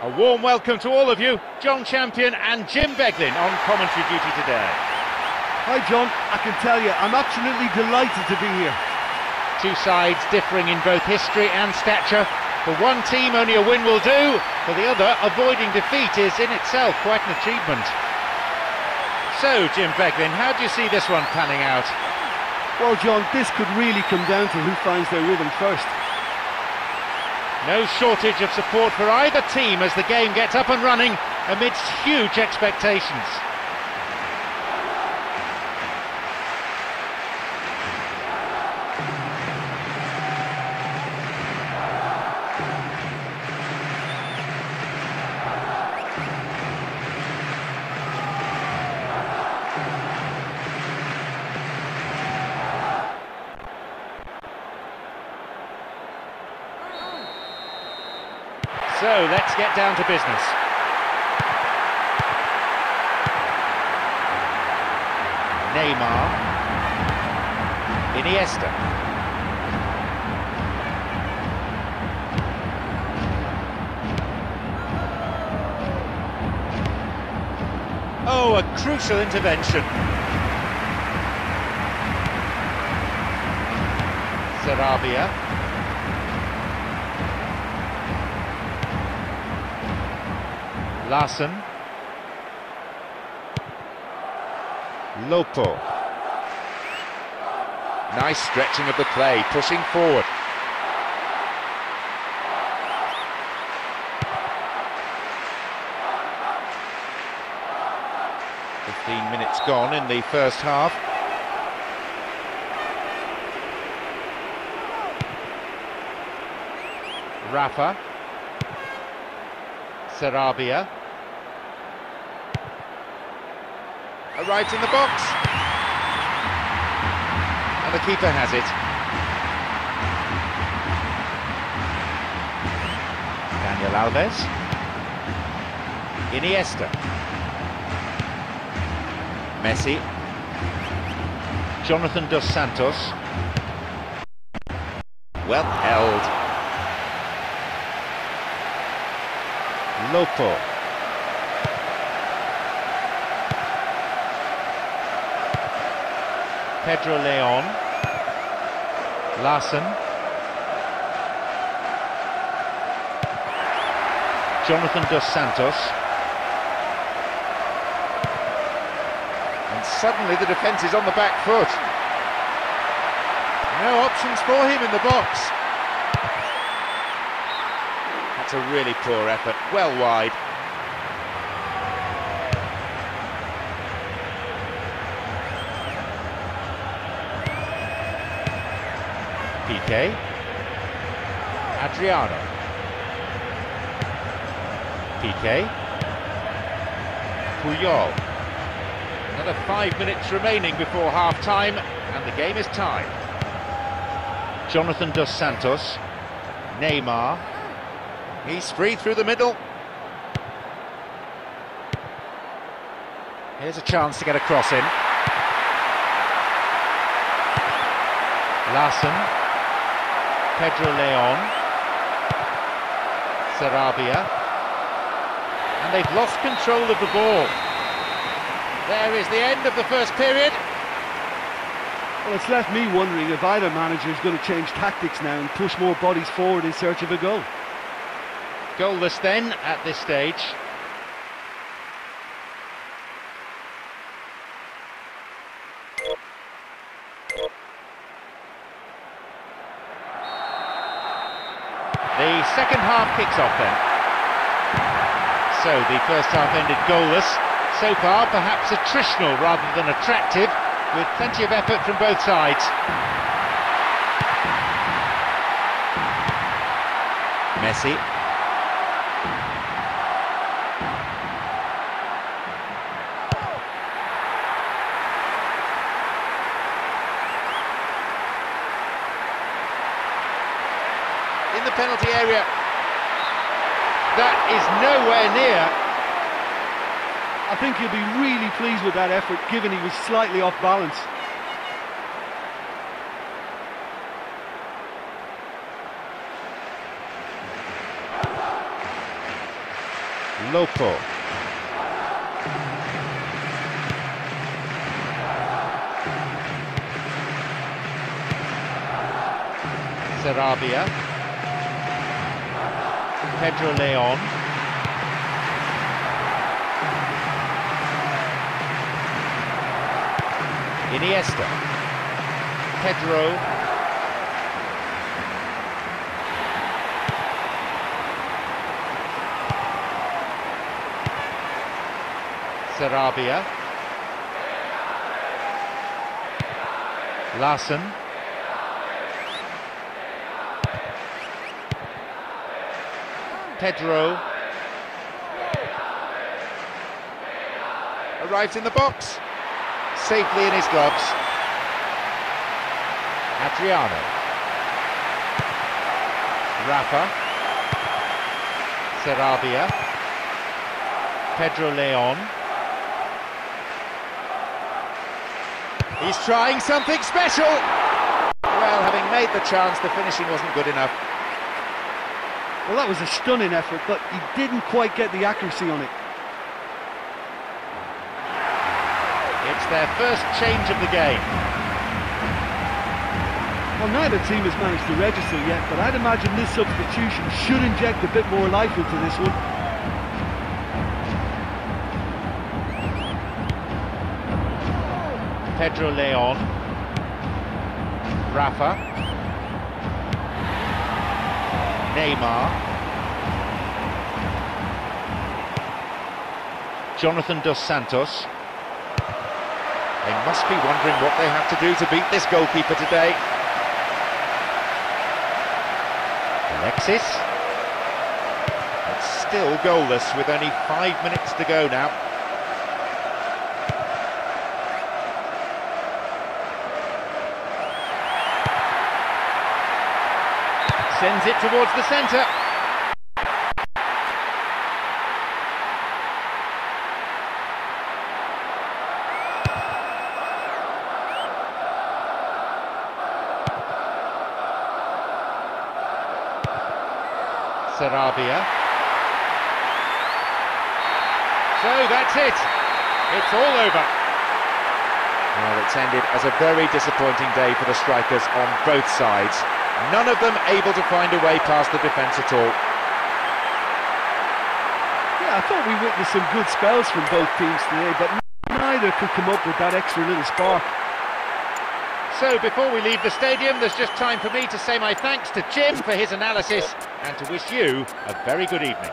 A warm welcome to all of you, Jon Champion and Jim Beglin on commentary duty today. Hi Jon, I can tell you, I'm absolutely delighted to be here. Two sides differing in both history and stature. For one team, only a win will do. For the other, avoiding defeat is in itself quite an achievement. So, Jim Beglin, how do you see this one panning out? Well, Jon, this could really come down to who finds their rhythm first. No shortage of support for either team as the game gets up and running amidst huge expectations. So let's get down to business. Neymar. Iniesta. Oh, a crucial intervention. Sarabia. Larson. Lopo. Nice stretching of the play, pushing forward. Fifteen minutes gone in the first half. Rafa. Sarabia. Right in the box. And the keeper has it. Daniel Alves. Iniesta. Messi. Jonathan Dos Santos. Well held. Lopo. Pedro Leon. Larson. Jonathan Dos Santos. And suddenly the defence is on the back foot. No options for him in the box. That's a really poor effort, well wide. Piqué. Adriano. Piqué. Puyol. Another five minutes remaining before half-time, and the game is tied. Jonathan Dos Santos. Neymar. He's free through the middle. Here's a chance to get a cross in. Larson. Pedro Leon. Sarabia. And they've lost control of the ball. There is the end of the first period. Well, it's left me wondering if either manager is going to change tactics now and push more bodies forward in search of a goal. Goalless then at this stage. The second half kicks off then. So the first half ended goalless. So far, perhaps attritional rather than attractive, with plenty of effort from both sides. Messi. Penalty area. That is nowhere near. I think he'll be really pleased with that effort, given he was slightly off balance. Lopo. Sarabia. Pedro Leon. Iniesta. Pedro. Sarabia. Larson. Pedro. Arrives in the box. Safely in his gloves. Adriano. Rafa. Sarabia. Pedro Leon. He's trying something special! Well, having made the chance, the finishing wasn't good enough. Well, that was a stunning effort, but he didn't quite get the accuracy on it. It's their first change of the game. Well, neither team has managed to register yet, but I'd imagine this substitution should inject a bit more life into this one. Pedro Leon. Rafa. Neymar. Jonathan Dos Santos. They must be wondering what they have to do to beat this goalkeeper today. Alexis. It's still goalless with only five minutes to go now. Sends it towards the centre. Sarabia. So that's it. It's all over. Well, it's ended as a very disappointing day for the strikers on both sides. None of them able to find a way past the defence at all. Yeah, I thought we witnessed some good spells from both teams today, but neither could come up with that extra little spark. So before we leave the stadium, there's just time for me to say my thanks to Jim for his analysis and to wish you a very good evening.